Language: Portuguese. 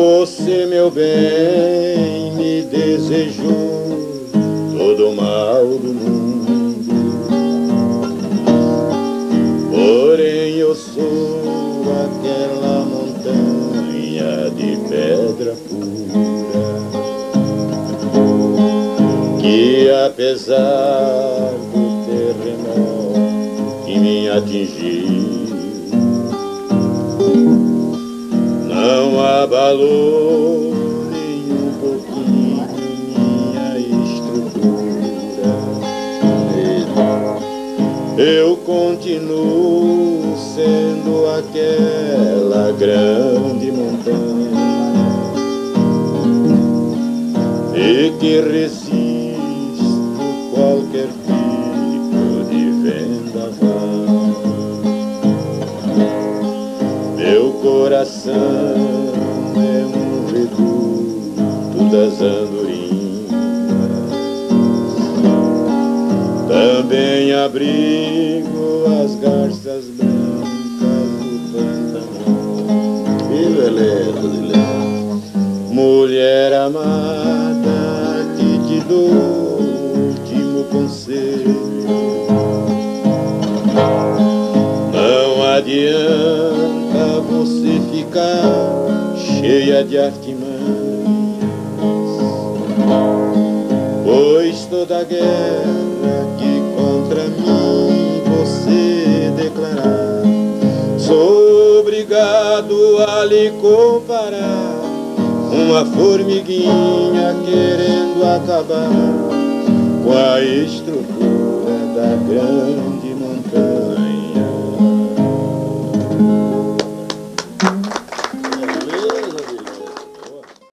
Você, meu bem, me desejou todo o mal do mundo. Porém, eu sou aquela montanha de pedra pura que, apesar do terremoto que me atingiu, abalou nem um pouquinho minha estrutura. Eu continuo sendo aquela grande montanha e que resisto qualquer tipo de vendaval. Meu coração reduto das andorinhas. Também abrigo as garças brancas do Pantanal. Que beleza, Dilema. Mulher amada, que te dou último conselho. Não adianta você ficar cheia de artimanhas, pois toda guerra que contra mim você declarar, sou obrigado a lhe comparar uma formiguinha querendo acabar com a estrutura da grande